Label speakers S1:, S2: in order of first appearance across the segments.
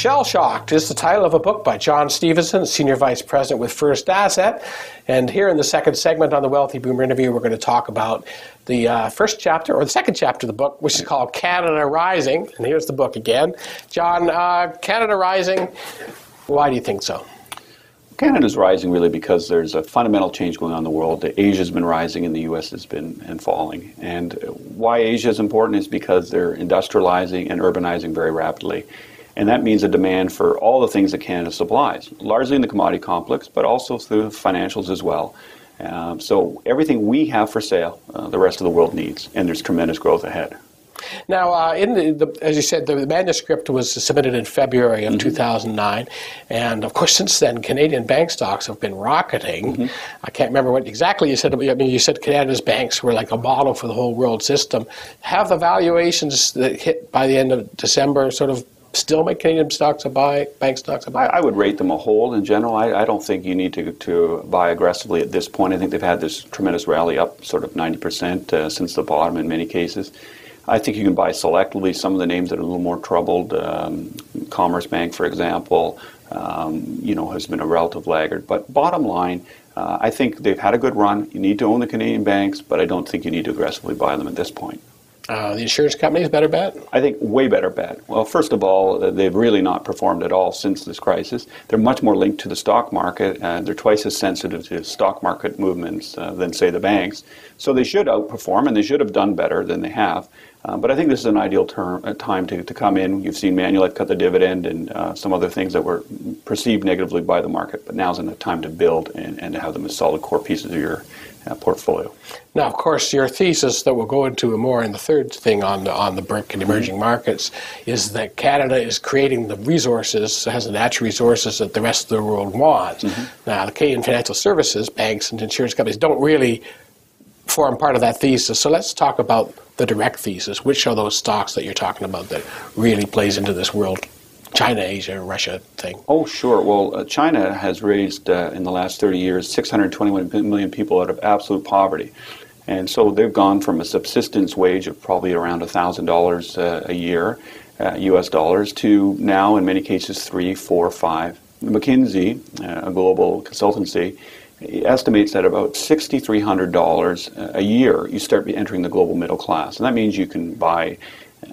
S1: Shell Shocked is the title of a book by John Stephenson, Senior Vice President with First Asset. And here in the second segment on the Wealthy Boomer interview, we're going to talk about the uh, first chapter, or the second chapter of the book, which is called Canada Rising. And here's the book again. John, uh, Canada Rising, why do you think so?
S2: Canada's rising really because there's a fundamental change going on in the world. Asia's been rising and the U.S. has been and falling. And why Asia is important is because they're industrializing and urbanizing very rapidly. And that means a demand for all the things that Canada supplies, largely in the commodity complex, but also through financials as well. Um, so everything we have for sale, uh, the rest of the world needs, and there's tremendous growth ahead.
S1: Now, uh, in the, the, as you said, the manuscript was submitted in February of mm-hmm. 2009, and of course, since then, Canadian bank stocks have been rocketing. Mm-hmm. I can't remember what exactly you said. I mean, you said Canada's banks were like a model for the whole world system. Have the valuations that hit by the end of December sort of still make Canadian stocks a buy, bank stocks a buy?
S2: I, I would rate them a hold in general. I, I, don't think you need to, to buy aggressively at this point. I think they've had this tremendous rally up sort of 90% uh, since the bottom in many cases. I think you can buy selectively some of the names that are a little more troubled. Um, Commerce Bank, for example, um, you know, has been a relative laggard. But bottom line, uh, I think they've had a good run. You need to own the Canadian banks, but I don't think you need to aggressively buy them at this point.
S1: Uh, the insurance companies better bet?
S2: I think way better bet. Well, first of all, uh, they've really not performed at all since this crisis. They're much more linked to the stock market, and they're twice as sensitive to stock market movements uh, than, say, the banks. So they should outperform, and they should have done better than they have. Uh, but I think this is an ideal term, uh, time to, to come in. You've seen Manulife cut the dividend and uh, some other things that were perceived negatively by the market, but now's the time to build and, and to have them as solid core pieces of your uh, portfolio.
S1: Now, of course, your thesis that we'll go into more in the third thing on the, on the BRIC and emerging markets is that Canada is creating the resources, has the natural resources that the rest of the world wants. Mm-hmm. Now, the Canadian financial services, banks and insurance companies don't really form part of that thesis. So let's talk about the direct thesis. Which are those stocks that you're talking about that really plays into this world China, Asia, Russia thing?
S2: Oh, sure. Well, uh, China has raised uh, in the last 30 years 621 million people out of absolute poverty. And so they've gone from a subsistence wage of probably around $1,000 uh, a year, US uh, dollars, to now in many cases three, four, five. McKinsey, uh, a global consultancy, estimates that about $6,300 a year you start be entering the global middle class. And that means you can buy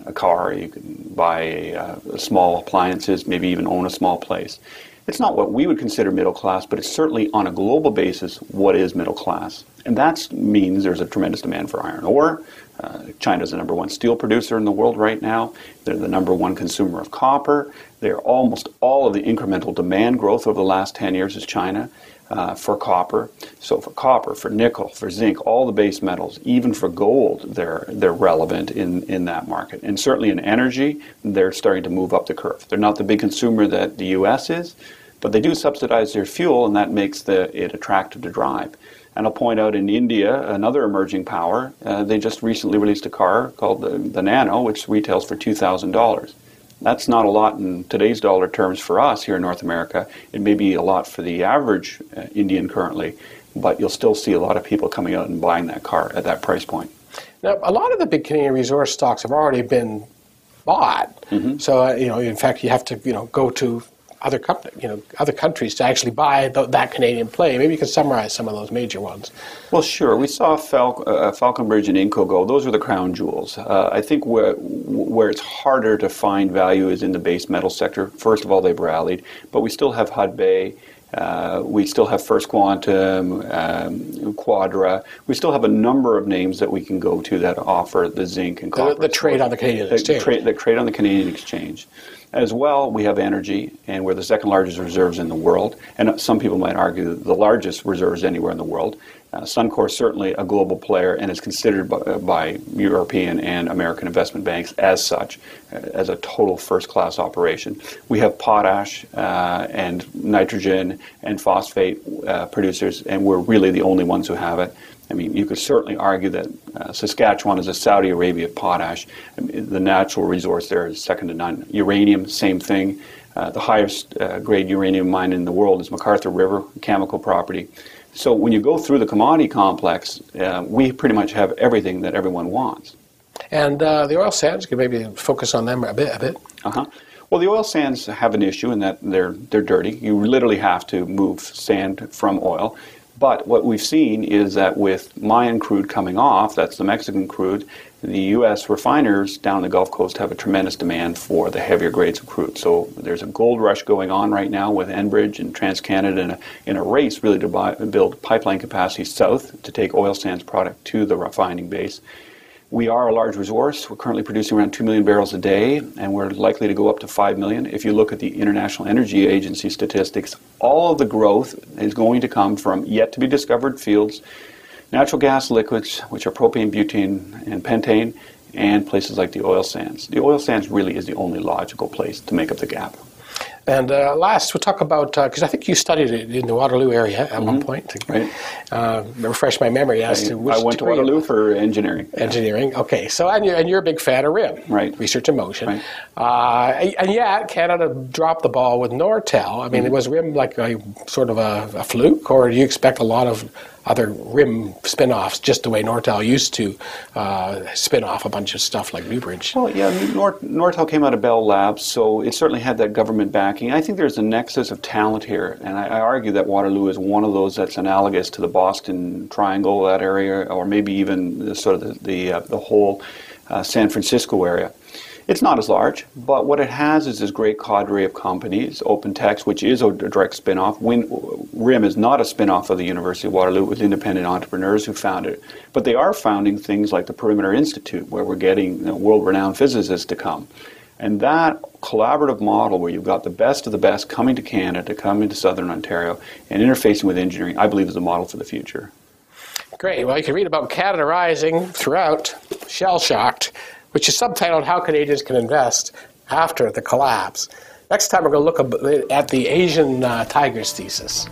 S2: a car, you can buy uh, small appliances, maybe even own a small place. It's not what we would consider middle class, but it's certainly on a global basis what is middle class. And that means there's a tremendous demand for iron ore. Uh, China's the number one steel producer in the world right now. They're the number one consumer of copper. They're almost all of the incremental demand growth over the last 10 years is China uh, for copper. So for copper, for nickel, for zinc, all the base metals, even for gold, they're they're relevant in, in that market. And certainly in energy, they're starting to move up the curve. They're not the big consumer that the U.S. is, but they do subsidize their fuel, and that makes the, it attractive to drive. And I'll point out in India, another emerging power, uh, they just recently released a car called the, the Nano, which retails for two thousand dollars. That's not a lot in today's dollar terms for us here in North America. It may be a lot for the average uh, Indian currently, but you'll still see a lot of people coming out and buying that car at that price point.
S1: Now, a lot of the big Canadian resource stocks have already been bought. Mm-hmm. So, uh, you know, in fact, you have to, you know, go to other you know other countries to actually buy the, that Canadian play. Maybe you could summarize some of those major ones.
S2: Well, sure. We saw Fal- uh, Falconbridge and Inco go. Those are the crown jewels. Uh, I think where where it's harder to find value is in the base metal sector. First of all, they've rallied, but we still have Hudbay. Uh, we still have First Quantum, um, Quadra. We still have a number of names that we can go to that offer the zinc and copper.
S1: The, the trade on the Canadian exchange.
S2: The, the trade on the Canadian exchange. As well, we have energy, and we're the second largest reserves in the world. And some people might argue the largest reserves anywhere in the world. Uh, Suncor is certainly a global player and is considered by, by European and American investment banks as such, uh, as a total first class operation. We have potash uh, and nitrogen and phosphate uh, producers, and we're really the only ones who have it. I mean, you could certainly argue that uh, Saskatchewan is a Saudi Arabia of potash. I mean, the natural resource there is second to none. Uranium, same thing. Uh, the highest uh, grade uranium mine in the world is McArthur River, Cameco property. So when you go through the commodity complex, uh, we pretty much have everything that everyone wants.
S1: And uh, the oil sands, can maybe focus on them a bit. A bit.
S2: Uh-huh. Well, the oil sands have an issue in that they're they're dirty. You literally have to move sand from oil. But what we've seen is that with Mayan crude coming off, that's the Mexican crude, the U.S. refiners down the Gulf Coast have a tremendous demand for the heavier grades of crude. So there's a gold rush going on right now with Enbridge and TransCanada in a, in a race really to buy, build pipeline capacity south to take oil sands product to the refining base. We are a large resource. We're currently producing around 2 million barrels a day, and we're likely to go up to 5 million. If you look at the International Energy Agency statistics, all of the growth is going to come from yet to be discovered fields, natural gas liquids, which are propane, butane, and pentane, and places like the oil sands. The oil sands really is the only logical place to make up the gap.
S1: And uh, last, we'll talk about because uh, I think you studied it in the Waterloo area at mm-hmm. one point. To,
S2: right.
S1: Uh, refresh my memory as
S2: I,
S1: to which.
S2: I went to Waterloo for engineering.
S1: Engineering. Okay. So and you're, and you're a big fan of RIM.
S2: Right.
S1: Research in motion.
S2: Right.
S1: Uh, and yet Canada dropped the ball with Nortel. I mean, mm-hmm. was RIM like a sort of a, a fluke, or do you expect a lot of other RIM spin-offs, just the way Nortel used to uh, spin off a bunch of stuff like Newbridge.
S2: Well, yeah, Nor- Nortel came out of Bell Labs, so it certainly had that government backing. I think there's a nexus of talent here, and I, I argue that Waterloo is one of those that's analogous to the Boston Triangle, that area, or maybe even the, sort of the the, uh, the whole uh, San Francisco area. It's not as large, but what it has is this great cadre of companies. OpenText, which is a direct spin-off. Win, RIM is not a spin-off of the University of Waterloo with independent entrepreneurs who founded it. But they are founding things like the Perimeter Institute, where we're getting you know, world-renowned physicists to come. And that collaborative model where you've got the best of the best coming to Canada, to come into southern Ontario, and interfacing with engineering, I believe is a model for the future.
S1: Great. Well, you can read about Canada Rising throughout Shell Shocked which is subtitled How Canadians Can Invest After the Collapse. Next time, we're going to look at the Asian uh, Tigers thesis.